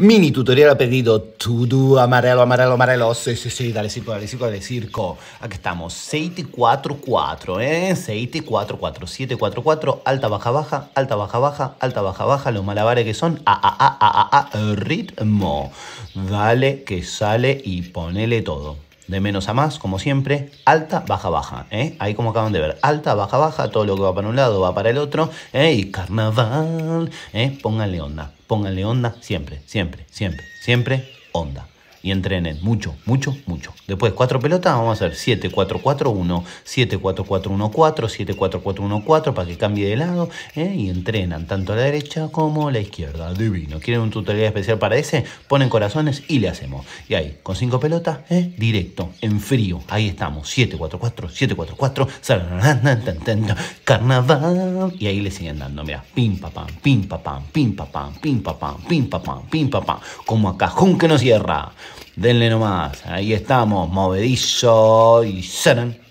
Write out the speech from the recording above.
Mini tutorial a pedido. Todo amarelo, amarelo, amarelo. Sí, sí, sí. Dale circo, dale circo, dale circo. Aquí estamos. 744, ¿eh? 744, 744. Alta, baja, baja. Alta, baja, baja. Alta, baja, baja. Los malabares que son. A, a, a, a, a. Ritmo. Dale que sale y ponele todo de menos a más, como siempre, alta, baja, baja, ¿eh? ahí como acaban de ver, alta, baja, baja, todo lo que va para un lado va para el otro, ¿eh? y carnaval, ¿eh? pónganle onda, pónganle onda siempre, siempre, siempre, siempre onda y entrenen mucho, mucho, mucho. Después cuatro pelotas, vamos a hacer 7, 4, 4, 1, 7, 4, 4, 1, 4, 7, 4, 4, 1, 4 para que cambie de lado ¿eh? y entrenan tanto a la derecha como a la izquierda. Divino. ¿Quieren un tutorial especial para ese? Ponen corazones y le hacemos. Y ahí, con cinco pelotas, ¿eh? directo, en frío. Ahí estamos. 7, 4, 4, 7, 4, 4, carnaval. Y ahí le siguen dando, mira, pim, pa, pam, pim, pa, pam, pim, pa, pam, pim, pa, pam, pim, pa, pam, pim, pa, pam. Como a cajón que no cierra. Denle nomás. Ahí estamos, movedizo y serán.